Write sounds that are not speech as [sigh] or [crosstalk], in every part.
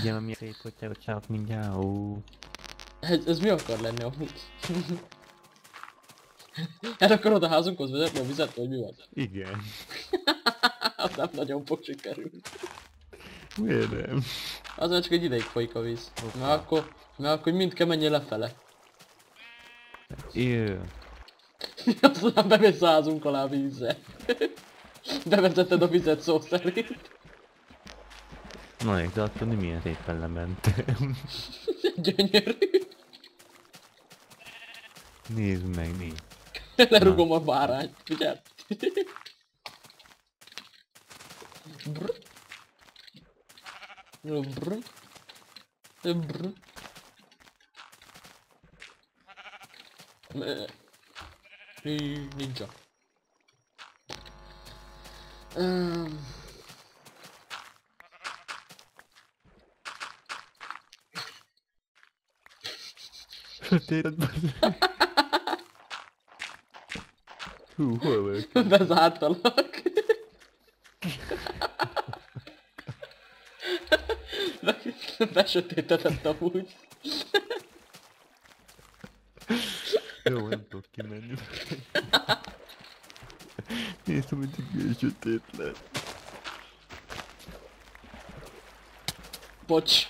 Figyelj, milyen szép, hogy te csak mindjárt, ó. Ez, ez mi akar lenni amúgy? El [laughs] akarod a házunkhoz vezetni a vizet, vagy mi van? Igen. [laughs] Az nem nagyon fog sikerülni. Miért nem? Azért csak egy ideig folyik a víz. Hoppá. Mert akkor, mert akkor mind kell menjél lefele. Jö. [laughs] Aztán bemész a házunk alá vízzel. Bevezetted a vizet szó szerint. Na, de attól nem milyen szépen lementem. Gyönyörű. [laughs] Nézd meg, mi. Lerugom a bárányt, figyeld. Brr. Brr. Brr. Ni- Ninja. Um, Sötétedben. Hú, hol vagyok? [laughs] bezártalak. Be- Besötétedett amúgy. Jó, nem tudok kimenni. Néztem, hogy egy sötét lett. Bocs.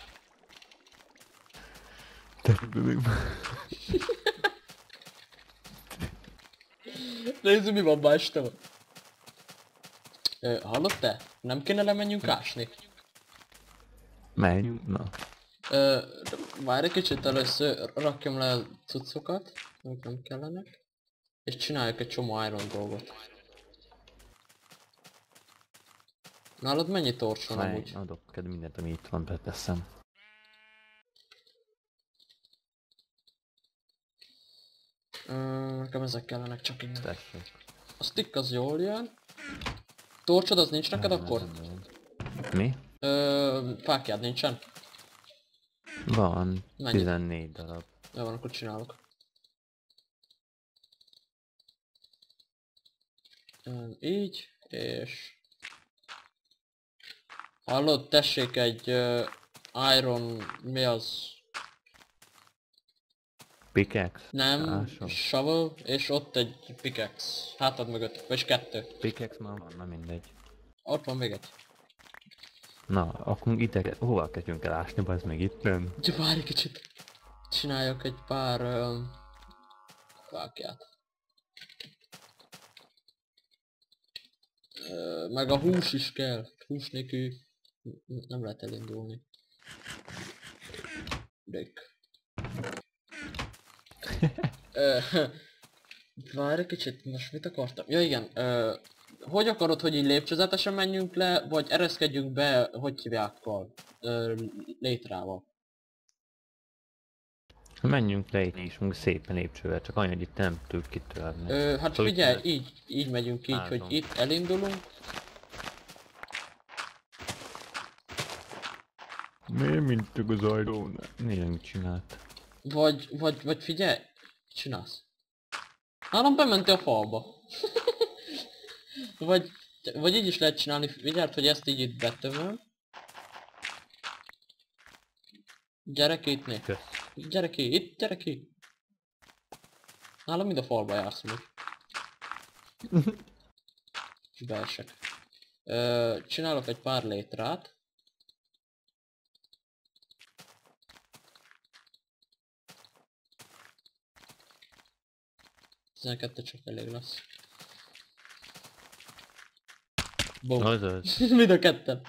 Terve még Nézzük mi van ma este van. Ö, hallod te? Nem kéne lemenjünk ásni? Menjünk, na. Ö, várj egy kicsit először rakjam le a cuccokat, amik nem kellenek. És csináljak egy csomó iron dolgot. Nálad mennyi torcs van amúgy? adok mindent, ami itt van, beteszem. Ö, nekem ezek kellenek csak innen. Tessék. A stick az jól jön. Torcsod az nincs neked Nem, akkor? nem, nem. Mi? Ö, fákjád nincsen? Van. Mennyi? 14 darab. Jó van, akkor csinálok. Így, és... Hallod, tessék egy uh, Iron... mi az? Pickaxe? Nem, Ásom. shovel, és ott egy pickaxe. Hátad mögött, vagy kettő. Pickaxe már van, na mindegy. Ott van még egy. Na, akkor ide, hova kezdjünk el ásni, az meg itt nem? Ugye várj egy kicsit. Csináljak egy pár... Uh, fákját. Meg a hús is kell. Hús nélkül nem lehet elindulni. Dick. Várj egy kicsit, most mit akartam? Ja igen, ö, hogy akarod, hogy így lépcsőzetesen menjünk le, vagy ereszkedjünk be, hogy hívjákkal? Ö, létrával. Menjünk le itt is, szépen lépcsővel, csak annyi, hogy itt nem tudjuk kitörni. Ö, hát Hogy figyelj, így, így megyünk így, Áldom. hogy itt elindulunk. Miért mint az ajtónál? Miért mit csinált? Vagy, vagy, vagy figyelj, mit csinálsz? Nálam bementél a falba. [laughs] vagy, vagy így is lehet csinálni, figyeld, hogy ezt így itt betömöm. Gyere ki itt, Nick. Gyere ki, itt, gyere ki. Nálam mind a falba jársz még. És [laughs] beesek. Ö, csinálok egy pár létrát. Tizenkettő csak elég lesz. Bum. Azaz. [laughs] Mind a ketten.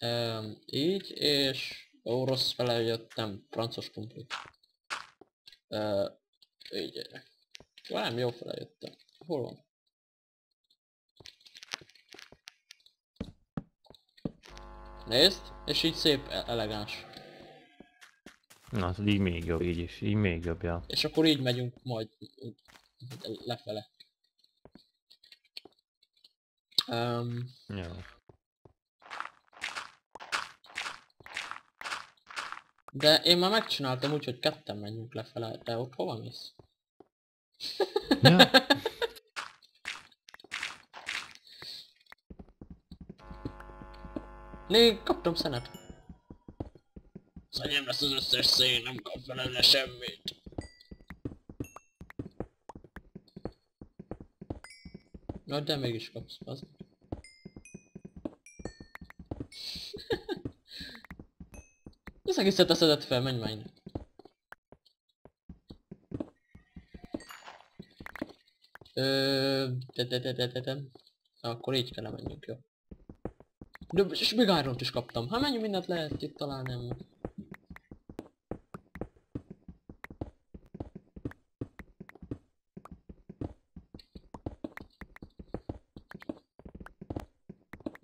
Um, így, és... Ó, rossz fele jöttem. Francos kumpli. Uh, így. Nem, jó fele jöttem. Hol van? Nézd, és így szép, e- elegáns. Na, az így még jobb, így is, így még jobb, ja. És akkor így megyünk majd lefele. Um, Jó. de én már megcsináltam úgy, hogy ketten menjünk lefele, de ott hova mész? Ja. [laughs] Né, kaptam szenet. Enyém lesz az összes szén, nem kap felelne semmit. Na, de mégis kapsz, az. [laughs] Az egészet teszedett fel, menj már innen. Ö, de, de, de, de, de, de. Akkor így kell menjünk, jó. De, és még iron is kaptam. Hát mennyi mindent lehet itt találni.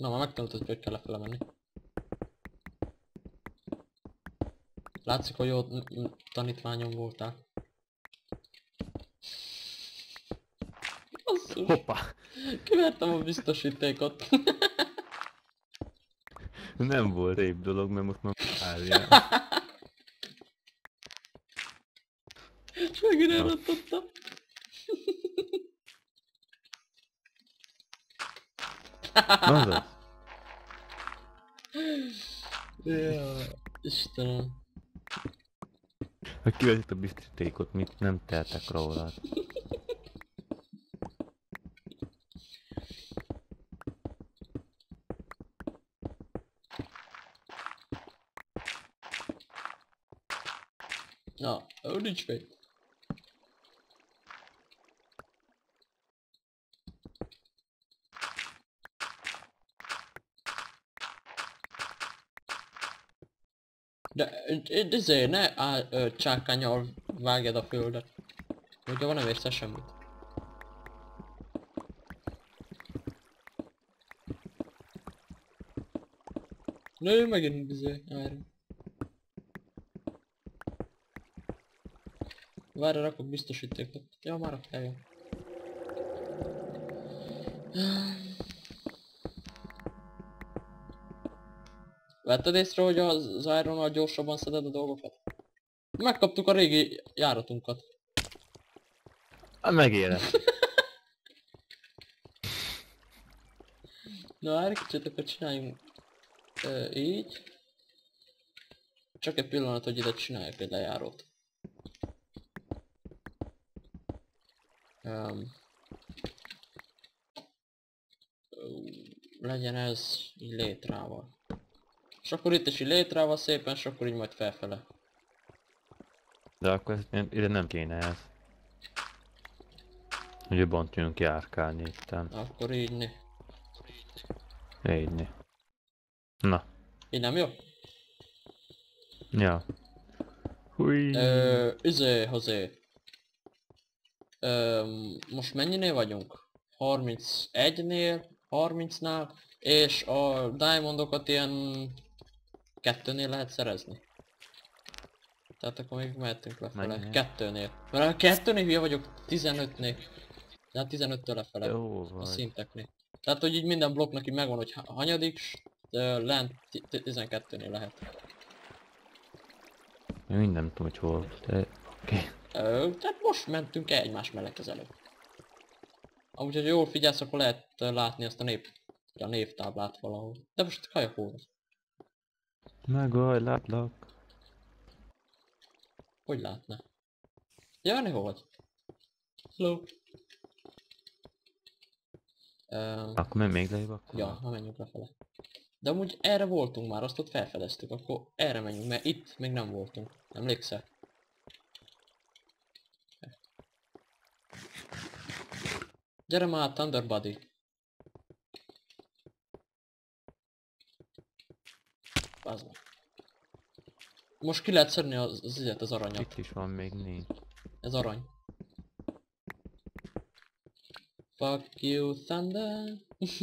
Na, már megtanultad, hogy kell lefele menni. Látszik, hogy jó tanítványom voltál. Basszus, Hoppá! kivertem a biztosítékot. [laughs] Nem volt rébb dolog, mert most már várjál. És megint elrontottam. Azaz? Istenem. Hogy kivezik a biztosítékot, mit nem teltek róla. Na, ó, nincs még. De, de, de ezért ne á, ö, csákányal vágjad a földet. Ugye van nem érsz semmit. Nő, megint izé, áron. Várj, rakok biztosítékot. Ja, már a Vetted észre, hogy az Ironnal gyorsabban szeded a dolgokat? Megkaptuk a régi járatunkat. Hát megérett. [laughs] Na, várj kicsit, akkor csináljunk ö, így. Csak egy pillanat, hogy ide csináljak egy lejárót. Um, legyen ez így létrával. És akkor itt is így létrával szépen, és akkor így majd felfele. De akkor ezt ide nem kéne ez. Hogy jobban tudjunk járkálni itten. Akkor így. Így. Na. Így nem jó? Ja. Hui. Ö, hozé. Ö, most mennyinél vagyunk? 31-nél, 30-nál, és a diamondokat ilyen kettőnél lehet szerezni. Tehát akkor még mehetünk lefele. Mennyinél? Kettőnél. Mert a kettőnél hülye vagyok, 15-nél. De hát 15-től lefele. Jó A szinteknél. Tehát, hogy így minden blokknak így megvan, hogy ha- hanyadik, lent ti- ti- 12-nél lehet. Én minden tudom, hogy hol. De... Oké. Okay. Ö, tehát most mentünk el egymás mellett az előbb. Amúgy, hogy jól figyelsz, akkor lehet látni azt a nép... a névtáblát valahol. De most kajak az? Megaj, látlak. Hogy látná? Jani, hol vagy? Hello. Um, Akkor menj még lejjebb akkor? ja, ha menjünk lefele. De amúgy erre voltunk már, azt ott felfedeztük, akkor erre menjünk, mert itt még nem voltunk. Emlékszel? Gyere már, Thunderbody! Bazd meg. Most ki lehet szedni az, az, az aranyat. Itt is van még négy. Ez arany. Fuck you, Thunder. [laughs]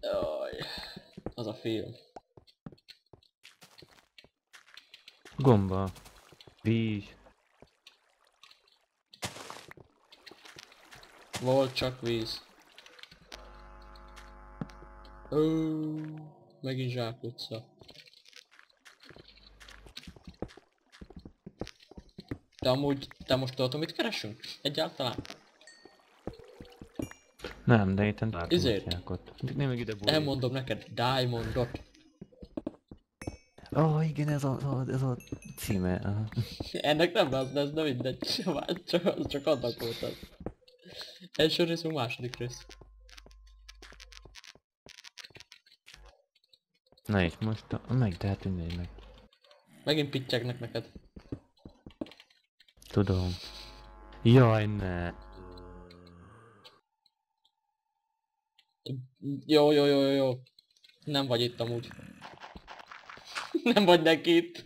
Jaj, az a film. Gomba. Víz. Volt csak víz. Ó, megint zsákutca. De amúgy, te most tudod, mit keresünk? Egyáltalán? Nem, de itt? Izért? ott. Én meg ide bújik. Elmondom neked, Diamondot. Ó, oh, igen, ez a, a, ez a címe. aha. [laughs] Ennek nem az de mindegy. [laughs] Csak, csak, annak volt az. Első rész, meg második rész. Na és most a, meg, tehát mindegy meg. Megint pittyegnek neked. Tudom. Jaj, ne. Jó, jó, jó, jó, jó. Nem vagy itt amúgy. [laughs] Nem vagy neki itt.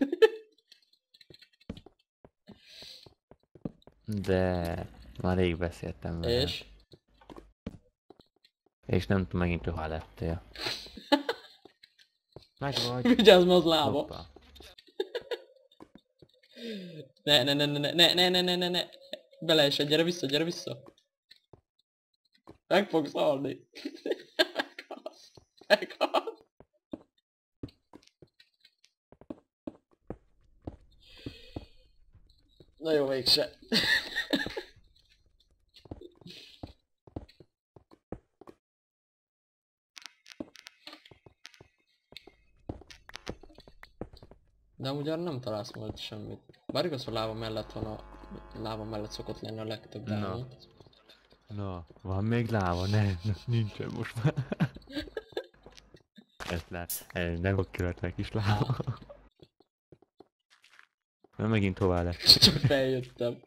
De már rég beszéltem vele. És? És nem tudom megint hova lettél. [laughs] Meg [laughs] vagy. Vigyázz, mert az lába. Ne, ne, ne, ne, ne, ne, ne, ne, ne, ne. Beleesed, gyere vissza, gyere vissza. Meg fogsz halni. [laughs] Meghalsz. Meghalsz. Na jó, mégse. [laughs] De arra nem találsz majd semmit. Bár igaz, hogy láva mellett van a... Láva mellett szokott lenni a legtöbb elmény. Na, van még láva? Ne, ne nincsen most már. [laughs] Ezt lát, ez nem a követnek is láva. Na megint hová lett. [laughs] Csak feljöttem.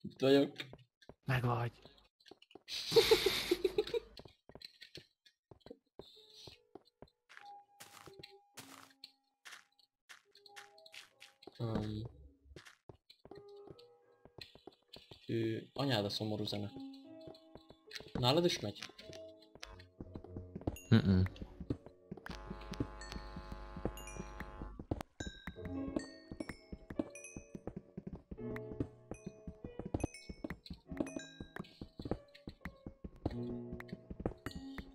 Itt vagyok. Meg vagy. [laughs] Um, ő, anyád a szomorú zene. Nálad is megy? Mm-mm.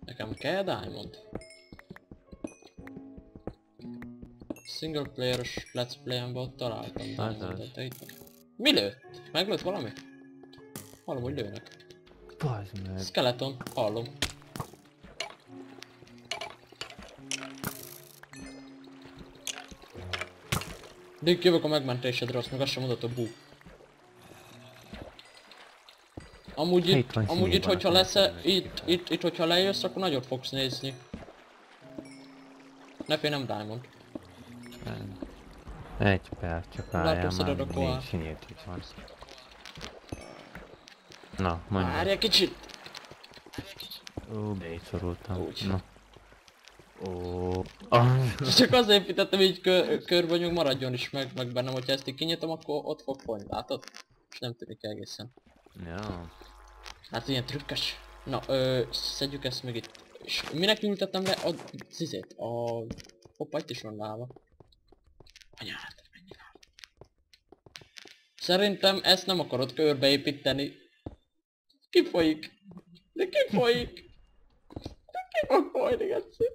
Nekem kell Diamond. Single playeres let's play-emben ott találtam de itt... Mi lőtt? Meglőtt valami? Hallom, hogy lőnek. Bazd meg. Skeleton, hallom. Dick, jövök a megmentésedre, azt meg azt sem mondott a bú. Amúgy itt, amúgy itt, hogyha lesz, nem itt, itt, itt, hogyha lejössz, akkor nagyot fogsz nézni. Nepi nem Diamond. Egy perc, csak Látószeded már, négy sinyét itt van. Na, mondj. Várj egy kicsit! Ó, szorultam. Úgy. Na. Ó. Csak azért építettem így hogy még maradjon is meg, meg bennem, hogyha ezt így kinyitom, akkor ott fog folyni, látod? És nem tűnik egészen. Ja. Hát ilyen trükkös. Na, ö, szedjük ezt meg itt. És minek ültettem le a zizét? A... Hoppa, itt is van láva. Anyád, mennyi láva. Szerintem ezt nem akarod körbeépíteni. Kifolyik. De kifolyik. De ki fog folyni, Geci?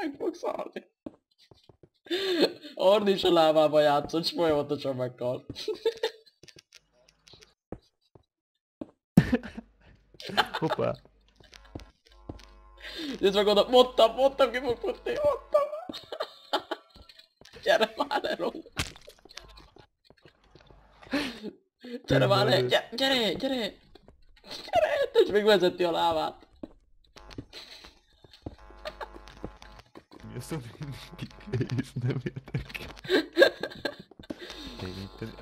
Meg fogsz halni. Orni is a lávába játszott, és folyamatosan meghal. Hoppá. Nézd meg oda, mondtam, mondtam, ki fog futni, mondtam. Caravana long. Caravana, gyere, gyere! Gyere, te is megvezeti a lávát! Mi az, amit kikész, nem értek. Tényleg,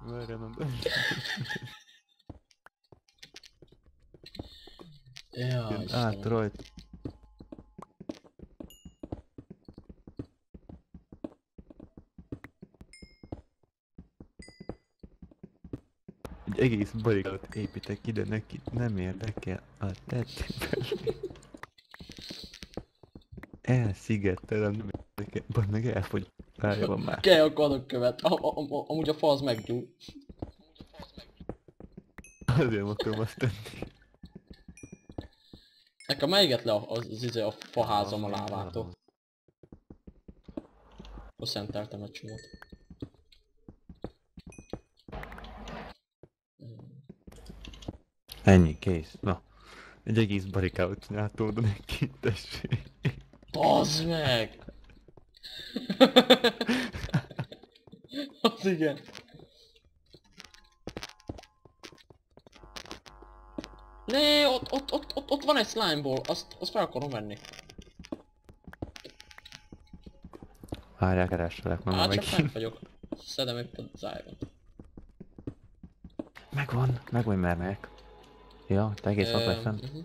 várjál, nem... Ja, Át rajta. Egész barikát építek ide neki, nem érdekel a tetszében. Elszigetelem, nem érdekel, vagy meg elfogy. Van már. Kell a kadokkövet, a, a, a, amúgy a fa az meggyúl. Azért akarom azt tenni. Nekem melyiget le a- az, az, izé a faházam a lávától. Akkor szenteltem egy csomót. Ennyi, kész. Na. Egy egész barikát csináltam oda neki, tessék. Bazd meg! Az igen. Né, ott, ott, ott, ott, ott van egy slime ball, azt, azt fel akarom venni. Várjál, keresselek meg Hát meg. csak nem vagyok. Szedem épp az iron. Megvan, megvan mert meg. Ja, te egész ott vagy fent. mhm.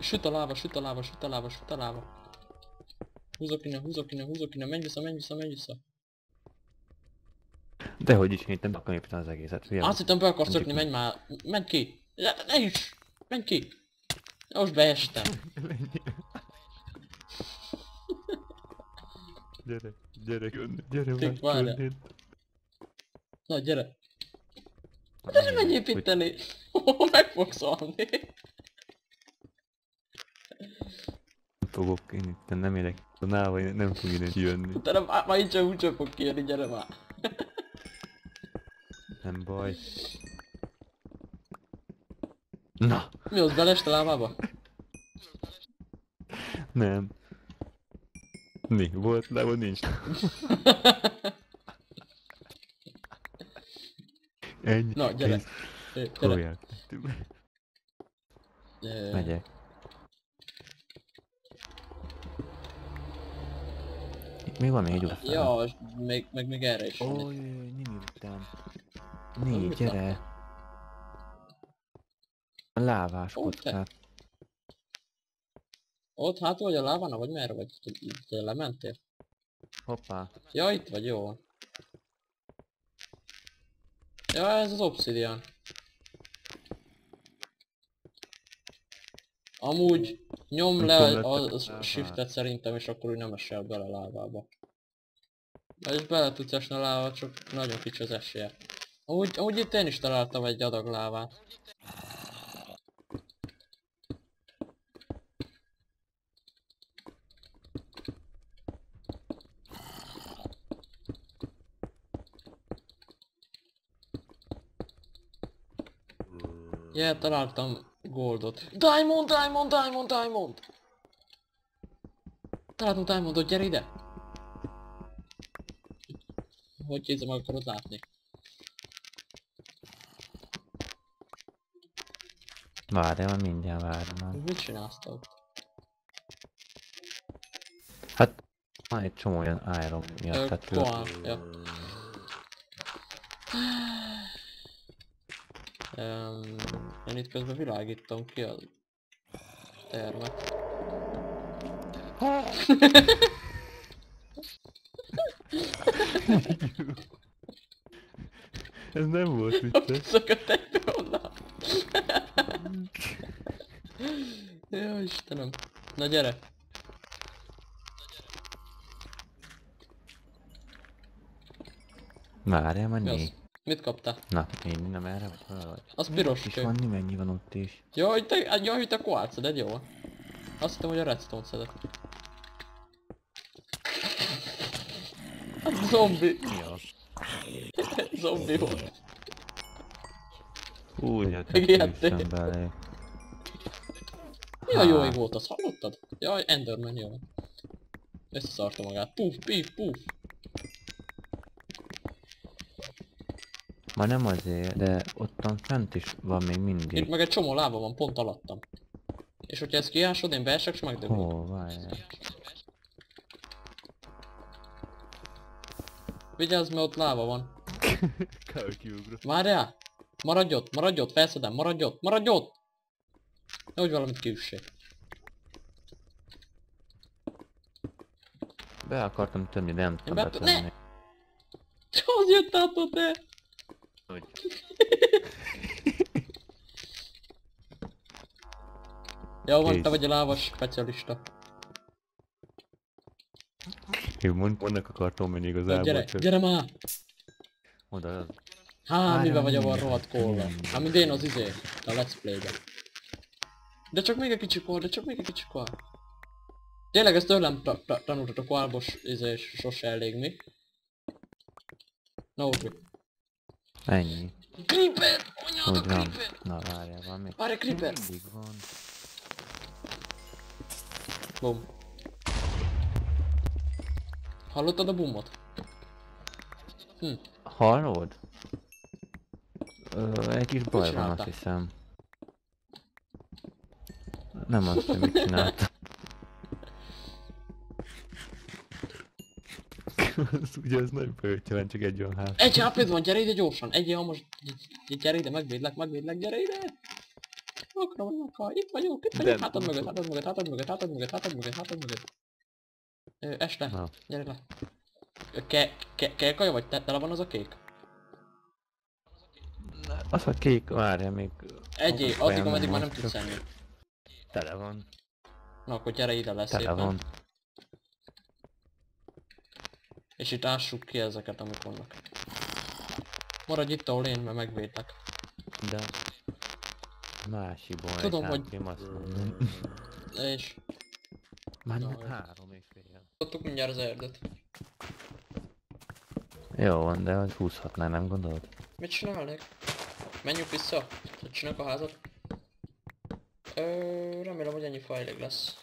Süt a láva, süt a láva, süt a láva, süt a láva. Húzok innen, húzok innen, húzok innen, menj vissza, menj vissza, menj vissza. Dehogy is, én nem akarom építeni az egészet. Hülye Azt hittem be akarsz szökni, menj már. Menj ki. Ne, ne is. Menj ki. Most beestem. [laughs] Gyere, gyere, gyere Tik, várjál. Na gyere. Gyere, menj építeni. [laughs] Meg fogsz halni. Fogok én itt, nem érek. A náva nem fog innen jönni. Te nem, már, már így sem úgy sem fog kijönni, gyere már. [laughs] Nem baj. Na, Mi az, beleste lábába? nem. Mi? Volt lába, nincs. Ennyi. Na, gyere. Gyere. Megyek. Még van négy óra. Ja, és még, meg még erre is itt. nem jöttem. Négy, gyere. A lávás kockát. Ott hát vagy a lávana, vagy merre vagy? Te lementél? Hoppá. Ja, itt vagy, jó. Ja, ez az obsidian. Amúgy nyom le a, shiftet szerintem, és akkor úgy nem esel bele a lávába. És bele tudsz esni a lávába, csak nagyon kicsi az esélye. Amúgy, amúgy itt én is találtam egy adag lávát. Ja, találtam goldot. Diamond, diamond, diamond, diamond! Találtam diamondot, gyere ide! Hogy kézzel meg akarod látni? Várjál, mindjárt várjál. Mit csinálsz ott? Hát, van egy csomó olyan iron miatt, Ö, tehát Koan, ja. Um, én itt közben világítom ki a termet. Ez nem volt [laughs] vicces. Szökött egyből onnan. Jó Istenem. Na gyere. Várjál, már négy. Mit kaptál? Na, én nem erre vagy valahogy. Az piros kő. van, mennyi van ott is. Jaj, te, jaj, te koálc szeded, jó? Azt hittem, hogy a redstone szedett. Hát [laughs] zombi. Az? [laughs] zombi volt. Úgy, hát Megijedtél. Mi a jó ég volt az? Hallottad? Jaj, Enderman jó. Összeszarta magát. Puf, pif, puf. Ma nem azért, de ottan fent is van még Itt mindig. meg egy csomó lába van pont alattam. És hogyha ezt kiásod, én beesek, és megdögök. Hol, várjál. Vigyázz, mert ott láva van. [laughs] Kell kiugrott. Várjál! Maradj ott, maradj ott, felszedem, maradj ott, maradj ott! Nehogy valamit kiüssék. Be akartam tenni, de nem tudtam be- betenni. Az jött át ott, te! Hogy? Jó van, te vagy a lávas specialista. Én mond, mondnak akartam menni igazából, gyere, csak gyere már! oda az. Há, mivel vagy a van mindjárt, rohadt mindjárt. Hát mint én az izé, a let's play-ben. De csak még egy kicsi kol, de csak még egy kicsi kol. Tényleg ezt tőlem ta ta tanultatok albos izé, sose elég mi. Na ugrj. Ennyi. Creeper! Anyád a creeper! Na várjál, van még. Várj, creeper! Mindig van. Bum. Hallottad a bumot? Hm. Hallod? Ö, egy kis baj van azt hiszem. Nem azt, hogy mit csináltam. Az [laughs] ugye ez nagy pörtje van, csak egy olyan ház. Egy hp van, gyere ide gyorsan! Egy ha most... Gyere ide, megvédlek, megvédlek, gyere ide! Akarom, meghal. Itt vagyok, itt vagyok, hátad mögött, hátad mögött, hátad mögött, hátad mögött, hátad mögött, hátad mögött. Ö, este, Na, gyere le. Ke, ke, kék kaja vagy? Te, tele van az a kék? az a kék, várja még... Egyé, addig, olyan ameddig már nem tudsz enni. Tele van. Na akkor gyere ide lesz Tele szépen. van. És itt ássuk ki ezeket, amik vannak. Maradj itt, ahol én, mert megvédlek. De... Másikból Tudom, egy hogy- azt mondom. És... Már jó. három és fél. Tudtuk mindjárt az erdőt. Jó van, de az húzhatná, nem gondolod? Mit csinálnék? Menjünk vissza? Hogy csináljuk a házat? Ö, remélem, hogy ennyi fa elég lesz.